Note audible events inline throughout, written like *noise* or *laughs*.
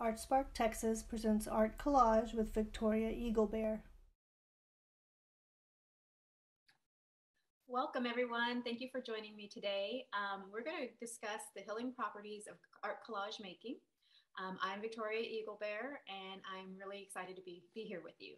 ArtSpark Texas presents Art Collage with Victoria Eaglebear. Welcome, everyone. Thank you for joining me today. Um, we're going to discuss the healing properties of art collage making. Um, I'm Victoria Eaglebear, and I'm really excited to be, be here with you.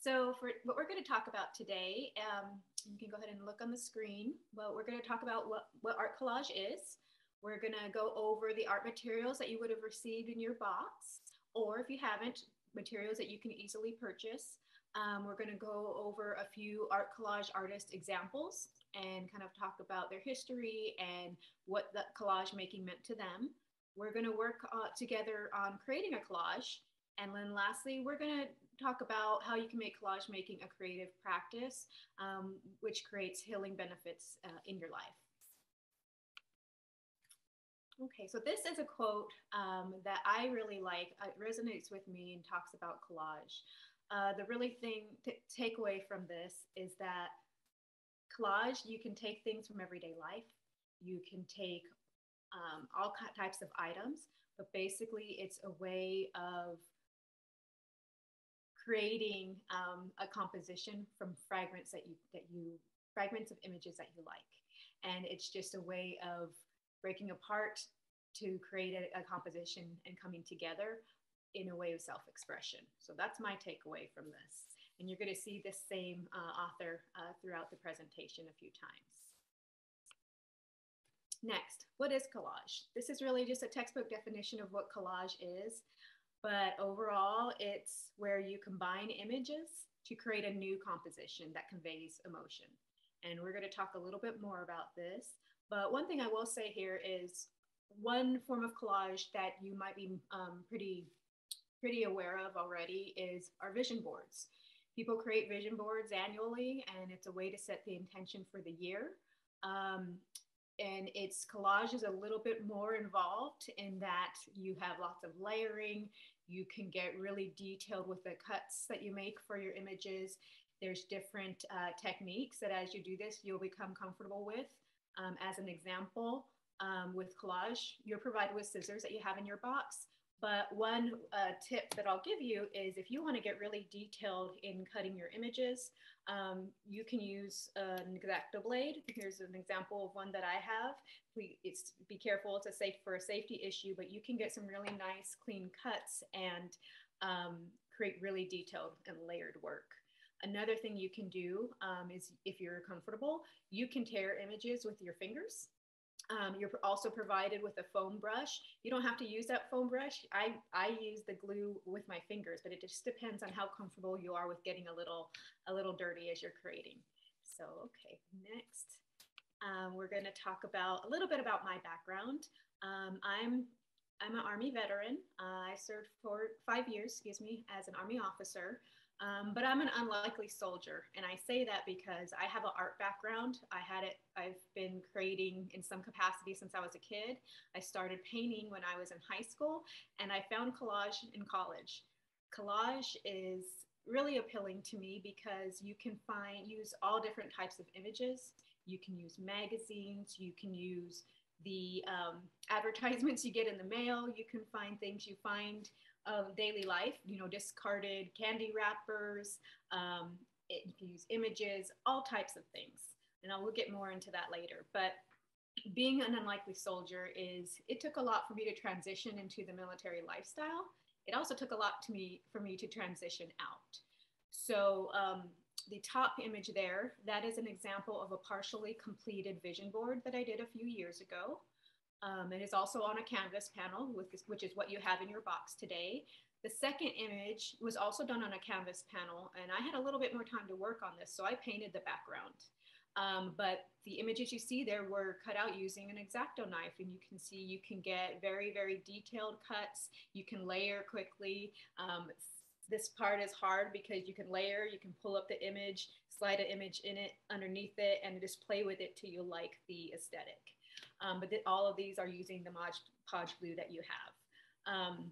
So, for what we're going to talk about today, um, you can go ahead and look on the screen. Well, we're going to talk about what, what art collage is. We're gonna go over the art materials that you would have received in your box, or if you haven't, materials that you can easily purchase. Um, we're gonna go over a few art collage artist examples and kind of talk about their history and what the collage making meant to them. We're gonna work uh, together on creating a collage. And then lastly, we're gonna talk about how you can make collage making a creative practice, um, which creates healing benefits uh, in your life. Okay, so this is a quote um, that I really like. It resonates with me and talks about collage. Uh, the really thing to take away from this is that collage, you can take things from everyday life. You can take um, all types of items, but basically it's a way of creating um, a composition from fragments that you that you fragments of images that you like, and it's just a way of breaking apart to create a, a composition and coming together in a way of self-expression. So that's my takeaway from this. And you're going to see this same uh, author uh, throughout the presentation a few times. Next, what is collage? This is really just a textbook definition of what collage is, but overall, it's where you combine images to create a new composition that conveys emotion. And we're going to talk a little bit more about this. But one thing I will say here is one form of collage that you might be um, pretty pretty aware of already is our vision boards. People create vision boards annually, and it's a way to set the intention for the year. Um, and its collage is a little bit more involved in that you have lots of layering. You can get really detailed with the cuts that you make for your images. There's different uh, techniques that as you do this, you'll become comfortable with. Um, as an example, um, with collage, you're provided with scissors that you have in your box. But one uh, tip that I'll give you is if you want to get really detailed in cutting your images, um, you can use an X-Acto blade. Here's an example of one that I have. We, it's be careful, it's a safe for a safety issue, but you can get some really nice clean cuts and um, create really detailed and layered work. Another thing you can do um, is if you're comfortable, you can tear images with your fingers. Um, you're also provided with a foam brush. You don't have to use that foam brush. I, I use the glue with my fingers, but it just depends on how comfortable you are with getting a little, a little dirty as you're creating. So, okay, next. Um, we're gonna talk about a little bit about my background. Um, I'm, I'm an Army veteran. Uh, I served for five years, excuse me, as an Army officer. Um, but I'm an unlikely soldier. And I say that because I have an art background. I had it, I've been creating in some capacity since I was a kid. I started painting when I was in high school, and I found collage in college. Collage is really appealing to me because you can find, use all different types of images. You can use magazines, you can use the um, advertisements you get in the mail, you can find things you find of daily life, you know, discarded candy wrappers, um, it, you can use images, all types of things. And I will get more into that later. But being an unlikely soldier is, it took a lot for me to transition into the military lifestyle. It also took a lot to me for me to transition out. So um, the top image there, that is an example of a partially completed vision board that I did a few years ago. Um, it is also on a canvas panel, this, which is what you have in your box today. The second image was also done on a canvas panel, and I had a little bit more time to work on this, so I painted the background. Um, but the images you see there were cut out using an X-Acto knife, and you can see you can get very, very detailed cuts. You can layer quickly. Um, this part is hard because you can layer, you can pull up the image, slide an image in it underneath it, and just play with it till you like the aesthetic. Um, but all of these are using the Mod Podge glue that you have. Um,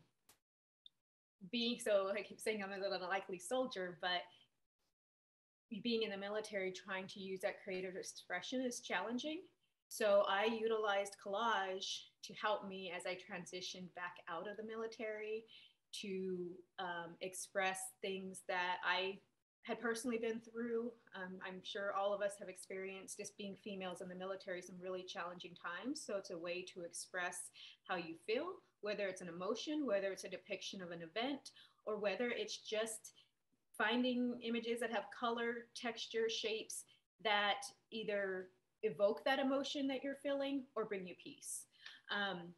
being so, I keep saying I'm a little unlikely soldier, but being in the military, trying to use that creative expression is challenging. So I utilized collage to help me as I transitioned back out of the military to um, express things that I had personally been through. Um, I'm sure all of us have experienced just being females in the military some really challenging times. So it's a way to express how you feel, whether it's an emotion, whether it's a depiction of an event, or whether it's just finding images that have color, texture, shapes that either evoke that emotion that you're feeling or bring you peace. Um,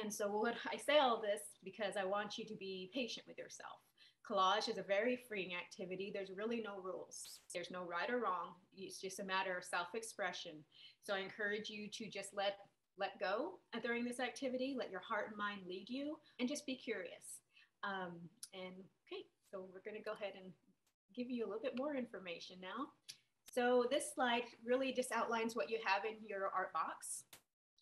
and so, what I say all this because I want you to be patient with yourself. Collage is a very freeing activity. There's really no rules. There's no right or wrong. It's just a matter of self-expression. So I encourage you to just let let go during this activity. Let your heart and mind lead you, and just be curious. Um, and okay, so we're going to go ahead and give you a little bit more information now. So this slide really just outlines what you have in your art box.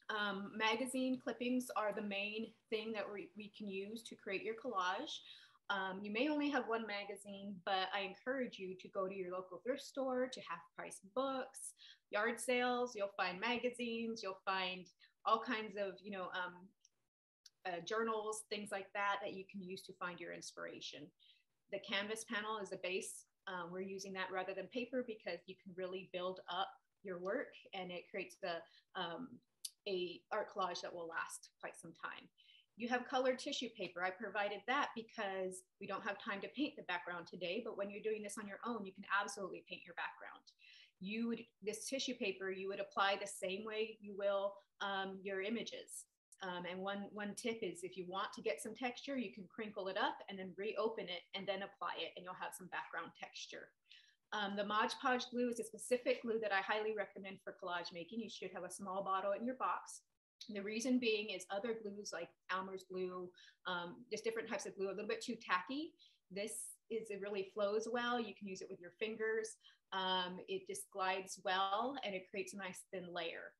Um, magazine clippings are the main thing that we, we can use to create your collage. Um, you may only have one magazine, but I encourage you to go to your local thrift store to half price books, yard sales. You'll find magazines. You'll find all kinds of, you know, um, uh, journals, things like that, that you can use to find your inspiration. The canvas panel is a base. Um, we're using that rather than paper because you can really build up your work and it creates the um, a art collage that will last quite some time. You have colored tissue paper. I provided that because we don't have time to paint the background today, but when you're doing this on your own, you can absolutely paint your background. You would, this tissue paper, you would apply the same way you will um, your images. Um, and one, one tip is if you want to get some texture, you can crinkle it up and then reopen it and then apply it and you'll have some background texture. Um, the Mod Podge glue is a specific glue that I highly recommend for collage making. You should have a small bottle in your box. The reason being is other glues like Elmer's glue, um, just different types of glue, a little bit too tacky. This is, it really flows well. You can use it with your fingers. Um, it just glides well and it creates a nice thin layer.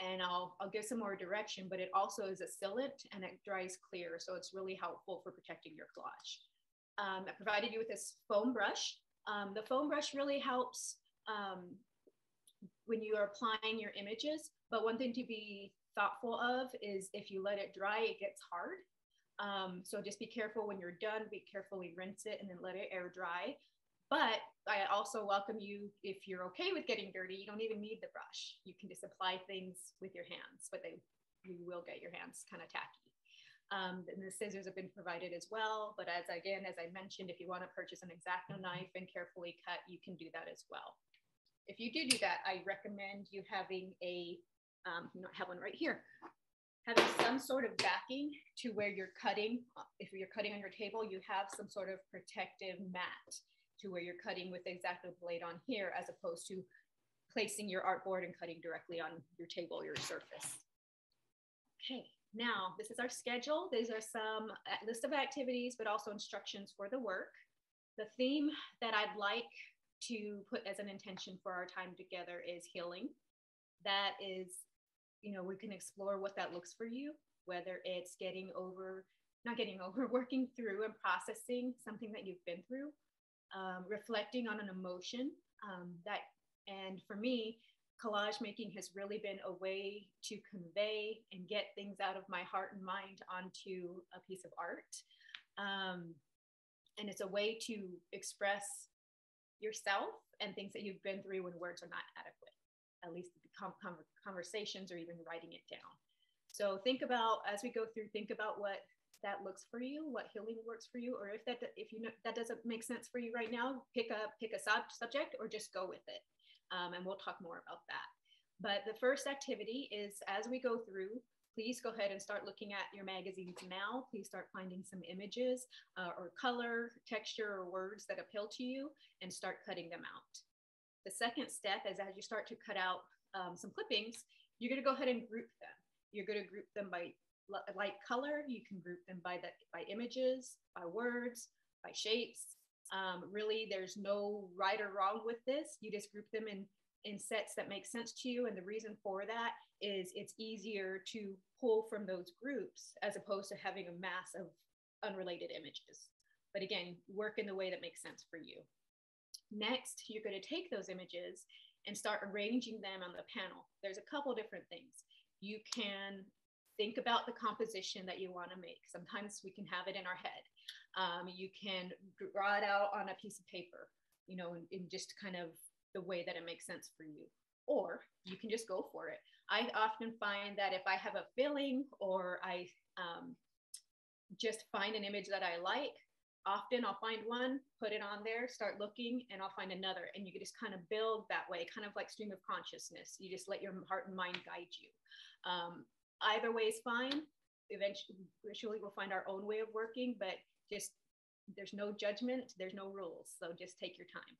And I'll, I'll give some more direction, but it also is a sealant and it dries clear. So it's really helpful for protecting your collage. Um, I provided you with this foam brush. Um, the foam brush really helps um, when you are applying your images, but one thing to be thoughtful of is if you let it dry, it gets hard. Um, so just be careful when you're done, be carefully rinse it and then let it air dry. But I also welcome you, if you're okay with getting dirty, you don't even need the brush. You can just apply things with your hands, but they, you will get your hands kind of tacky. Um, and the scissors have been provided as well. But as again, as I mentioned, if you want to purchase an X-Acto knife and carefully cut, you can do that as well. If you do do that, I recommend you having a, um, know, have one right here, having some sort of backing to where you're cutting. If you're cutting on your table, you have some sort of protective mat to where you're cutting with the X-Acto blade on here, as opposed to placing your artboard and cutting directly on your table your surface. Okay, now, this is our schedule. These are some list of activities, but also instructions for the work. The theme that I'd like to put as an intention for our time together is healing. That is, you know, we can explore what that looks for you, whether it's getting over, not getting *laughs* over, working through and processing something that you've been through, um, reflecting on an emotion um, that, and for me, collage making has really been a way to convey and get things out of my heart and mind onto a piece of art. Um, and it's a way to express yourself and things that you've been through when words are not adequate, at least conversations or even writing it down. So think about as we go through, think about what that looks for you, what healing works for you, or if that if you know that doesn't make sense for you right now, pick a pick a sub subject or just go with it um, and we'll talk more about that. But the first activity is as we go through, please go ahead and start looking at your magazines now. Please start finding some images uh, or color, texture, or words that appeal to you and start cutting them out. The second step is as you start to cut out um, some clippings, you're going to go ahead and group them. You're going to group them by light color. You can group them by the by images, by words, by shapes, um, really, there's no right or wrong with this. You just group them in, in sets that make sense to you. And the reason for that is it's easier to pull from those groups as opposed to having a mass of unrelated images. But again, work in the way that makes sense for you. Next, you're going to take those images and start arranging them on the panel. There's a couple different things. You can think about the composition that you want to make. Sometimes we can have it in our head. Um, you can draw it out on a piece of paper, you know, in, in just kind of the way that it makes sense for you. Or you can just go for it. I often find that if I have a feeling or I um, just find an image that I like, often I'll find one, put it on there, start looking, and I'll find another. And you can just kind of build that way, kind of like stream of consciousness. You just let your heart and mind guide you. Um, either way is fine. Eventually, eventually, we'll find our own way of working, but just there's no judgment, there's no rules. So just take your time.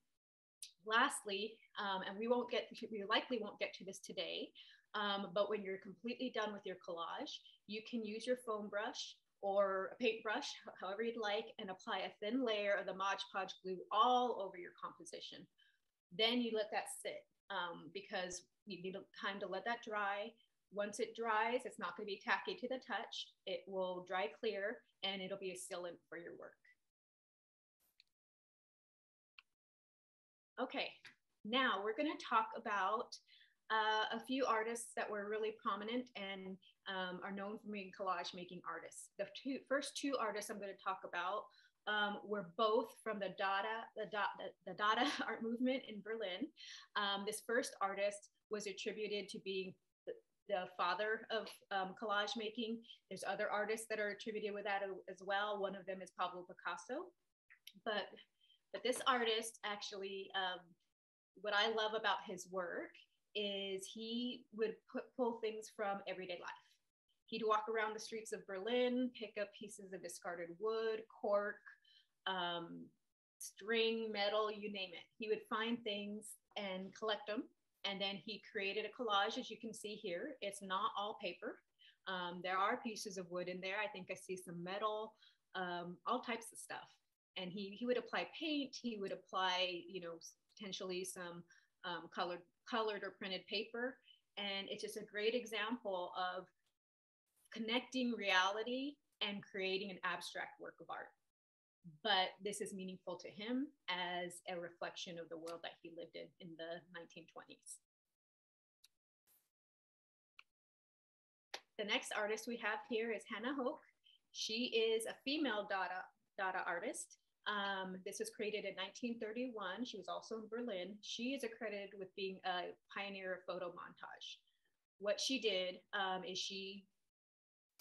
Lastly, um, and we won't get, we likely won't get to this today, um, but when you're completely done with your collage, you can use your foam brush or a paintbrush, however you'd like, and apply a thin layer of the Mod Podge glue all over your composition. Then you let that sit um, because you need time to let that dry. Once it dries, it's not going to be tacky to the touch. It will dry clear and it'll be a sealant for your work. Okay, now we're going to talk about uh, a few artists that were really prominent and um, are known for being collage making artists. The two, first two artists I'm going to talk about um, were both from the Dada, the, the, Dada *laughs* art movement in Berlin. Um, this first artist was attributed to being the, the father of um, collage making. There's other artists that are attributed with that as well. One of them is Pablo Picasso. But, but this artist actually, um, what I love about his work is he would put, pull things from everyday life. He'd walk around the streets of Berlin, pick up pieces of discarded wood, cork, um, string, metal, you name it. He would find things and collect them. And then he created a collage, as you can see here. It's not all paper. Um, there are pieces of wood in there. I think I see some metal, um, all types of stuff. And he, he would apply paint. He would apply, you know, potentially some um, colored colored or printed paper. And it's just a great example of connecting reality and creating an abstract work of art. But this is meaningful to him as a reflection of the world that he lived in in the 1920s. The next artist we have here is Hannah Höch. She is a female Dada, Dada artist um, this was created in 1931. She was also in Berlin. She is accredited with being a pioneer of photo montage. What she did um, is she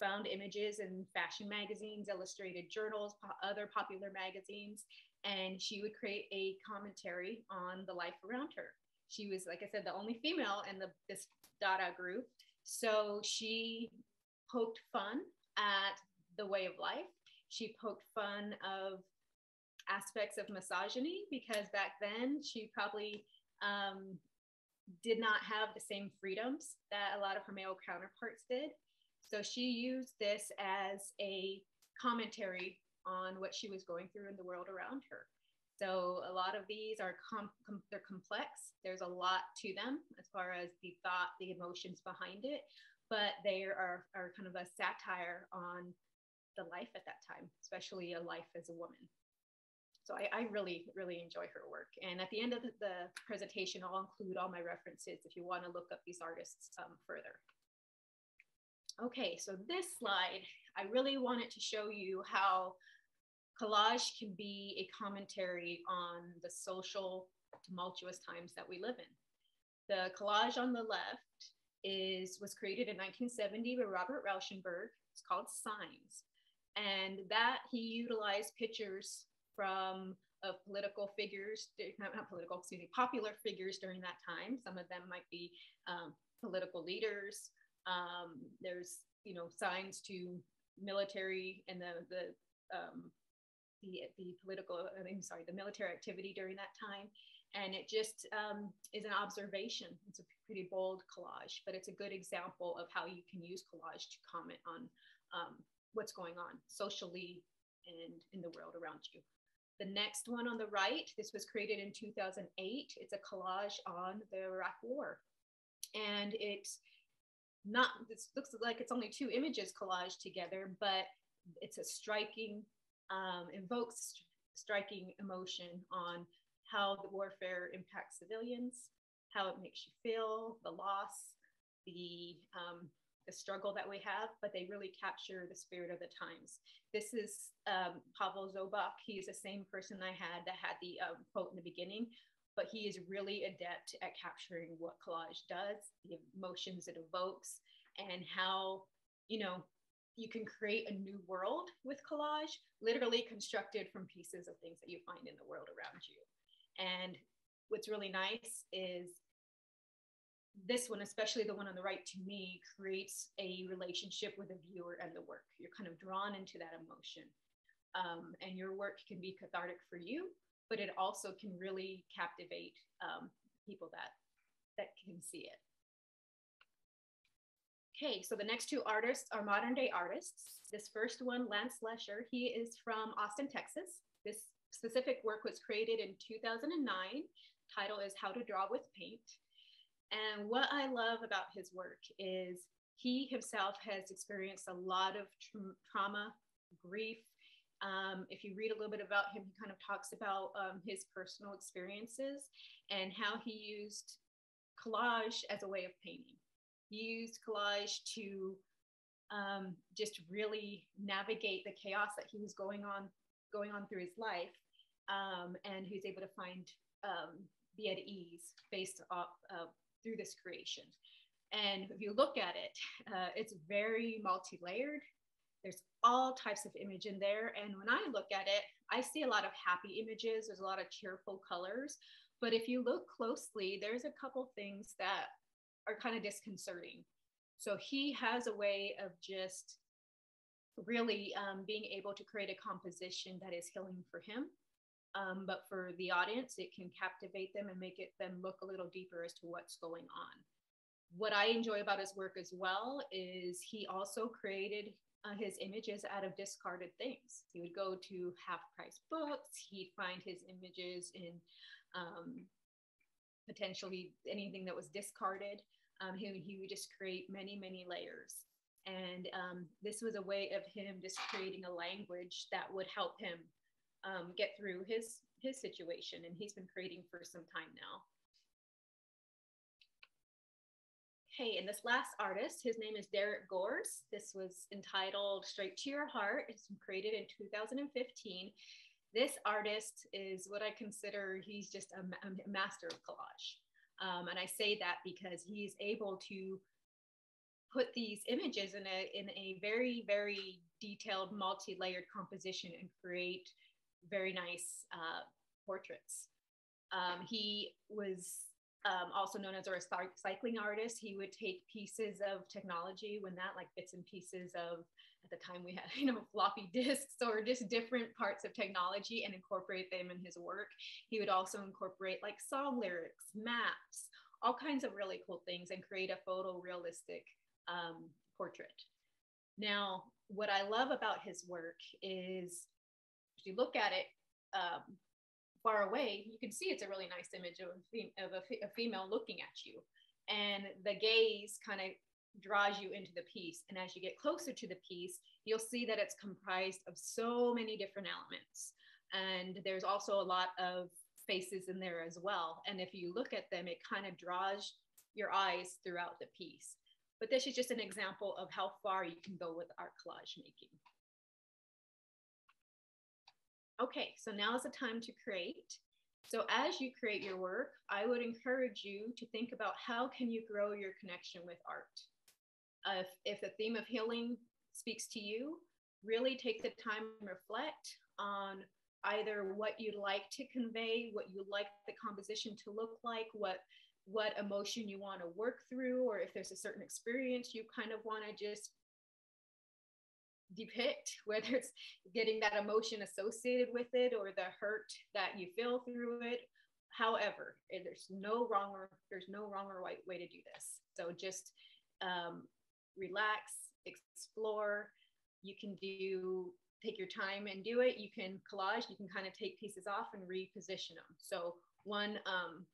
found images in fashion magazines, illustrated journals, po- other popular magazines, and she would create a commentary on the life around her. She was, like I said, the only female in the, this Dada group. So she poked fun at the way of life. She poked fun of aspects of misogyny because back then she probably um, did not have the same freedoms that a lot of her male counterparts did. So she used this as a commentary on what she was going through in the world around her. So a lot of these are com- com- they're complex. There's a lot to them as far as the thought, the emotions behind it, but they are, are kind of a satire on the life at that time, especially a life as a woman. So I, I, really, really enjoy her work. And at the end of the, the, presentation, I'll include all my references if you want to look up these artists um, further. Okay, so this slide, I really wanted to show you how collage can be a commentary on the social tumultuous times that we live in. The collage on the left is was created in 1970 by Robert Rauschenberg. It's called Signs. And that he utilized pictures from of political figures, not, political, excuse me, popular figures during that time. Some of them might be um, political leaders. Um, there's, you know, signs to military and the, the, um, the, the political, I mean, sorry, the military activity during that time. And it just um, is an observation. It's a pretty bold collage, but it's a good example of how you can use collage to comment on um, what's going on socially and in the world around you. The next one on the right, this was created in 2008. It's a collage on the Iraq War. And it's not, this looks like it's only two images collaged together, but it's a striking, um, invokes striking emotion on how the warfare impacts civilians, how it makes you feel, the loss, the um, the struggle that we have, but they really capture the spirit of the times. This is um, Pavel Zoubok. He's the same person I had that had the um, quote in the beginning, but he is really adept at capturing what collage does, the emotions it evokes, and how, you know, you can create a new world with collage, literally constructed from pieces of things that you find in the world around you. And what's really nice is this one, especially the one on the right to me, creates a relationship with the viewer and the work. You're kind of drawn into that emotion. Um, and your work can be cathartic for you, but it also can really captivate um, people that, that can see it. Okay, so the next two artists are modern day artists. This first one, Lance Letscher, he is from Austin, Texas. This specific work was created in 2009. Title is How to Draw with Paint. And what I love about his work is he himself has experienced a lot of tra- trauma, grief. Um, if you read a little bit about him, he kind of talks about um, his personal experiences and how he used collage as a way of painting. He used collage to um, just really navigate the chaos that he was going on going on through his life um, and he was able to find um, be at ease based off uh, through this creation. And if you look at it uh, it's very multi-layered there's all types of image in there and when i look at it i see a lot of happy images there's a lot of cheerful colors but if you look closely there's a couple things that are kind of disconcerting. So he has a way of just really um, being able to create a composition that is healing for him. Um, but for the audience, it can captivate them and make it them look a little deeper as to what's going on. What I enjoy about his work as well is he also created uh, his images out of discarded things. He would go to half price books, he'd find his images in um, potentially anything that was discarded. Um, he, he would just create many, many layers. And um, this was a way of him just creating a language that would help him um, get through his, his situation. And he's been creating for some time now. Okay, and this last artist, his name is Derek Gores. This was entitled Straight to Your Heart. It's created in 2015 this artist is what I consider he's just a, a master of collage. Um, and I say that because he's able to put these images in a, in a very, very detailed, multi layered composition and create very nice uh, portraits. Um, he was um, also known as a recycling artist. He would take pieces of technology when that, like bits and pieces of at the time we had *laughs* you know floppy disks or just different parts of technology and incorporate them in his work he would also incorporate like song lyrics maps all kinds of really cool things and create a photorealistic um, portrait now what i love about his work is if you look at it um, far away you can see it's a really nice image of, of a, a female looking at you and the gaze kind of draws you into the piece. And as you get closer to the piece, you'll see that it's comprised of so many different elements. And there's also a lot of faces in there as well. And if you look at them, it kind of draws your eyes throughout the piece. But this is just an example of how far you can go with art collage making. Okay, so now is the time to create. So as you create your work, I would encourage you to think about how can you grow your connection with art if, if the theme of healing speaks to you, really take the time and reflect on either what you'd like to convey, what you like the composition to look like, what what emotion you want to work through, or if there's a certain experience you kind of want to just depict, *laughs* whether it's getting that emotion associated with it or the hurt that you feel through it. However, there's no wrong or there's no wrong or right way to do this. So just um, relax, explore. You can do take your time and do it. You can collage. You can kind of take pieces off and reposition them. So one um,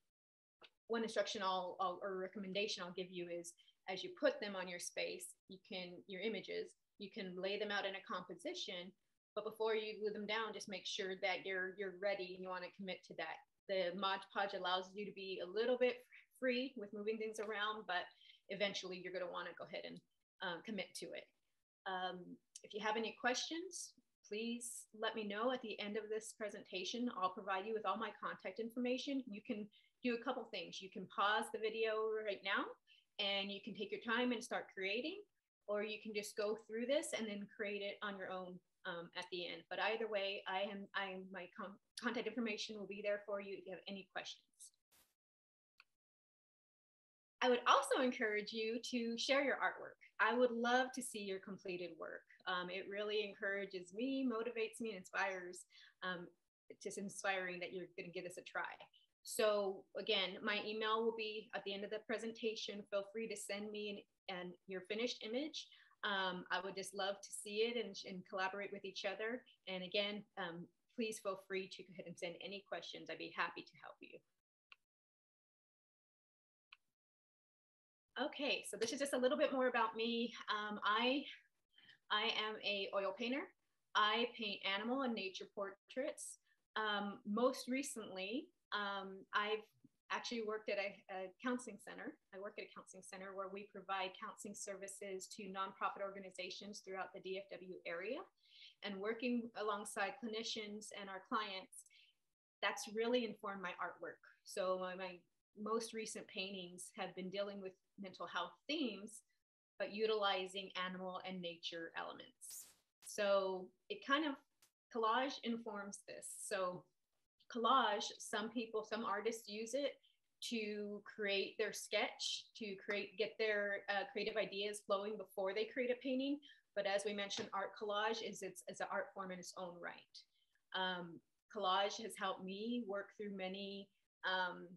one instruction I'll, I'll or recommendation I'll give you is as you put them on your space, you can your images, you can lay them out in a composition. But before you glue them down, just make sure that you're you're ready and you want to commit to that. The Mod Podge allows you to be a little bit free with moving things around, but eventually you're going to want to go ahead and um, commit to it. Um, if you have any questions, please let me know at the end of this presentation. I'll provide you with all my contact information. You can do a couple things. You can pause the video right now and you can take your time and start creating, or you can just go through this and then create it on your own um, at the end. But either way, I am, I my contact information will be there for you if you have any questions. I would also encourage you to share your artwork. I would love to see your completed work. Um, it really encourages me, motivates me, and inspires. Um, it's just inspiring that you're going to give this a try. So again, my email will be at the end of the presentation. Feel free to send me an, an your finished image. Um, I would just love to see it and, and collaborate with each other. And again, um, please feel free to go ahead and send any questions. I'd be happy to help you. Okay, so this is just a little bit more about me. Um, I, I am a oil painter. I paint animal and nature portraits. Um, most recently, um, I've actually worked at a, a, counseling center. I work at a counseling center where we provide counseling services to nonprofit organizations throughout the DFW area. And working alongside clinicians and our clients, that's really informed my artwork. So my, my most recent paintings have been dealing with mental health themes, but utilizing animal and nature elements. So it kind of collage informs this. So collage, some people, some artists use it to create their sketch, to create, get their uh, creative ideas flowing before they create a painting. But as we mentioned, art collage is it's, it's an art form in its own right. Um, collage has helped me work through many um,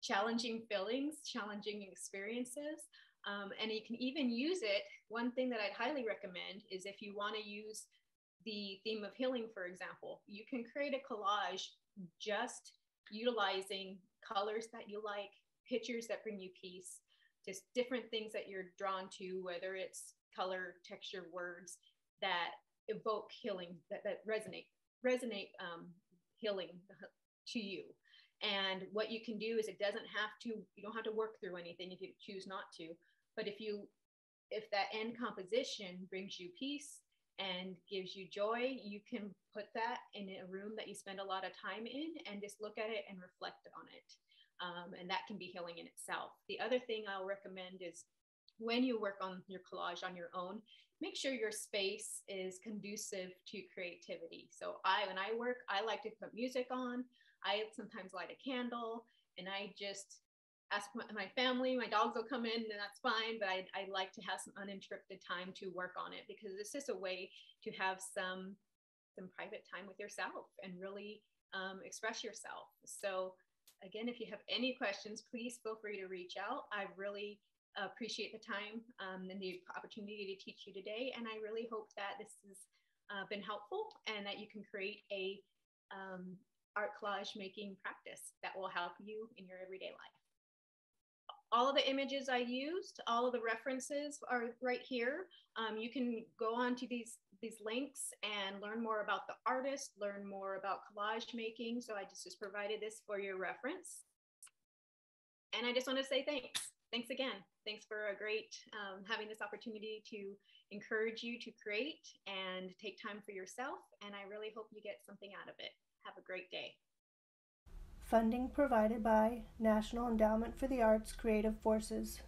challenging feelings, challenging experiences. Um, and you can even use it. One thing that I'd highly recommend is if you want to use the theme of healing, for example, you can create a collage just utilizing colors that you like, pictures that bring you peace, just different things that you're drawn to, whether it's color, texture, words that evoke healing, that, that resonate, resonate um, healing to you. And what you can do is it doesn't have to, you don't have to work through anything if you choose not to. But if you, if that end composition brings you peace and gives you joy, you can put that in a room that you spend a lot of time in and just look at it and reflect on it. Um, and that can be healing in itself. The other thing I'll recommend is when you work on your collage on your own, make sure your space is conducive to creativity. So I, when I work, I like to put music on. I sometimes light a candle and I just ask my family, my dogs will come in and that's fine, but I, I like to have some uninterrupted time to work on it because it's just a way to have some some private time with yourself and really um, express yourself. So again, if you have any questions, please feel free to reach out. I really appreciate the time um, and the opportunity to teach you today. And I really hope that this has uh, been helpful and that you can create a um, art collage making practice that will help you in your everyday life all of the images I used, all of the references are right here. Um, you can go on to these, these links and learn more about the artist, learn more about collage making. So I just, just provided this for your reference. And I just want to say thanks. Thanks again. Thanks for a great um, having this opportunity to encourage you to create and take time for yourself. And I really hope you get something out of it. Have a great day. Funding provided by National Endowment for the Arts Creative Forces.